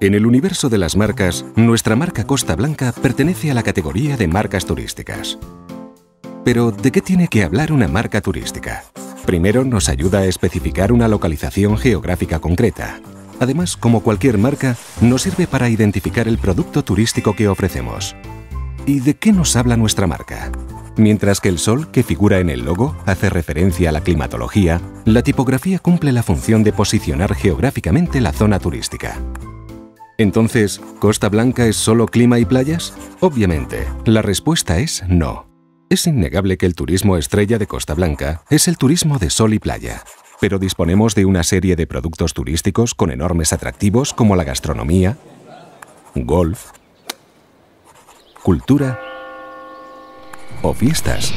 En el universo de las marcas, nuestra marca Costa Blanca pertenece a la categoría de marcas turísticas. Pero, ¿de qué tiene que hablar una marca turística? Primero, nos ayuda a especificar una localización geográfica concreta. Además, como cualquier marca, nos sirve para identificar el producto turístico que ofrecemos. ¿Y de qué nos habla nuestra marca? Mientras que el sol, que figura en el logo, hace referencia a la climatología, la tipografía cumple la función de posicionar geográficamente la zona turística. Entonces, ¿Costa Blanca es solo clima y playas? Obviamente, la respuesta es no. Es innegable que el turismo estrella de Costa Blanca es el turismo de sol y playa, pero disponemos de una serie de productos turísticos con enormes atractivos como la gastronomía, golf, cultura o fiestas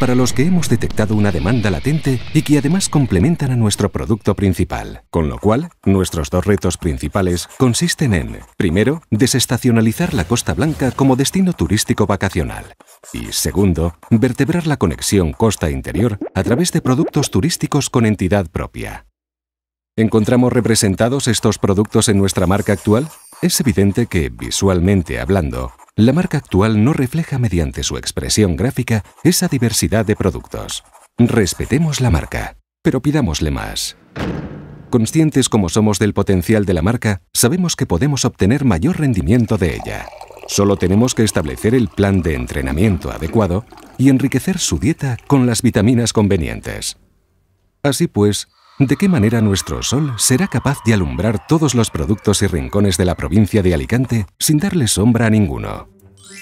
para los que hemos detectado una demanda latente y que además complementan a nuestro producto principal. Con lo cual, nuestros dos retos principales consisten en, primero, desestacionalizar la Costa Blanca como destino turístico vacacional. Y segundo, vertebrar la conexión costa-interior a través de productos turísticos con entidad propia. ¿Encontramos representados estos productos en nuestra marca actual? Es evidente que, visualmente hablando, la marca actual no refleja mediante su expresión gráfica esa diversidad de productos. Respetemos la marca, pero pidámosle más. Conscientes como somos del potencial de la marca, sabemos que podemos obtener mayor rendimiento de ella. Solo tenemos que establecer el plan de entrenamiento adecuado y enriquecer su dieta con las vitaminas convenientes. Así pues, ¿de qué manera nuestro sol será capaz de alumbrar todos los productos y rincones de la provincia de Alicante sin darle sombra a ninguno?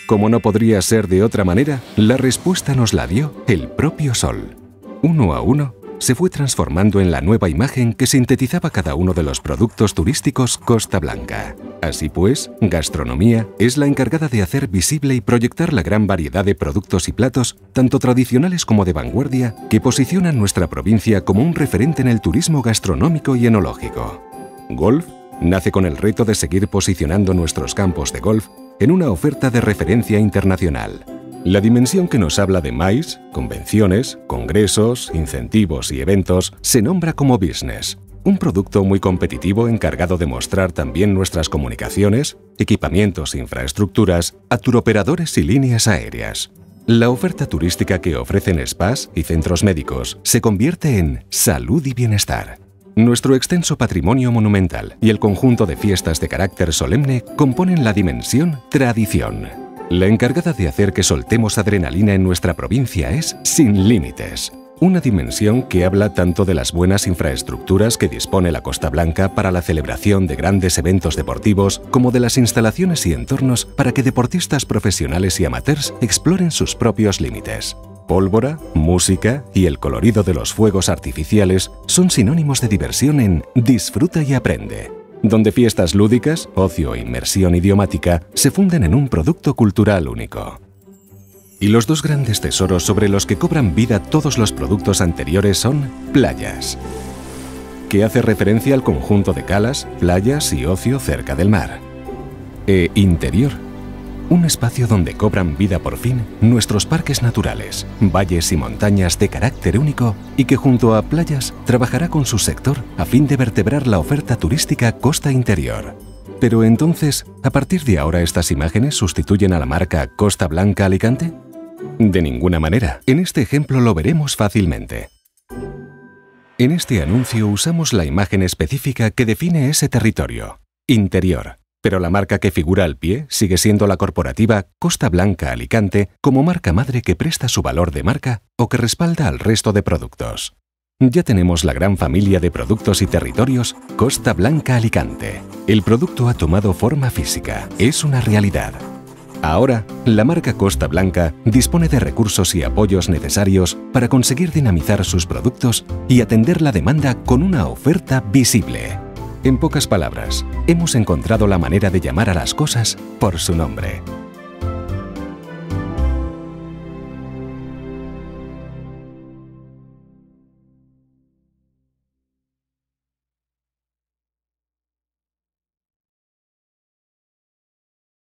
Como no podría ser de otra manera, la respuesta nos la dio el propio sol. Uno a uno, se fue transformando en la nueva imagen que sintetizaba cada uno de los productos turísticos Costa Blanca. Así pues, gastronomía es la encargada de hacer visible y proyectar la gran variedad de productos y platos, tanto tradicionales como de vanguardia, que posicionan nuestra provincia como un referente en el turismo gastronómico y enológico. Golf nace con el reto de seguir posicionando nuestros campos de golf en una oferta de referencia internacional. La dimensión que nos habla de MAIS, convenciones, congresos, incentivos y eventos, se nombra como business, un producto muy competitivo encargado de mostrar también nuestras comunicaciones, equipamientos e infraestructuras a turoperadores y líneas aéreas. La oferta turística que ofrecen spas y centros médicos se convierte en salud y bienestar. Nuestro extenso patrimonio monumental y el conjunto de fiestas de carácter solemne componen la dimensión tradición. La encargada de hacer que soltemos adrenalina en nuestra provincia es Sin Límites, una dimensión que habla tanto de las buenas infraestructuras que dispone la Costa Blanca para la celebración de grandes eventos deportivos, como de las instalaciones y entornos para que deportistas profesionales y amateurs exploren sus propios límites. Pólvora, música y el colorido de los fuegos artificiales son sinónimos de diversión en Disfruta y aprende, donde fiestas lúdicas, ocio e inmersión idiomática se funden en un producto cultural único. Y los dos grandes tesoros sobre los que cobran vida todos los productos anteriores son playas, que hace referencia al conjunto de calas, playas y ocio cerca del mar, e interior, un espacio donde cobran vida por fin nuestros parques naturales, valles y montañas de carácter único y que junto a playas trabajará con su sector a fin de vertebrar la oferta turística costa interior. Pero entonces, ¿a partir de ahora estas imágenes sustituyen a la marca Costa Blanca Alicante? De ninguna manera. En este ejemplo lo veremos fácilmente. En este anuncio usamos la imagen específica que define ese territorio, interior. Pero la marca que figura al pie sigue siendo la corporativa Costa Blanca Alicante como marca madre que presta su valor de marca o que respalda al resto de productos. Ya tenemos la gran familia de productos y territorios Costa Blanca Alicante. El producto ha tomado forma física, es una realidad. Ahora, la marca Costa Blanca dispone de recursos y apoyos necesarios para conseguir dinamizar sus productos y atender la demanda con una oferta visible. En pocas palabras, hemos encontrado la manera de llamar a las cosas por su nombre.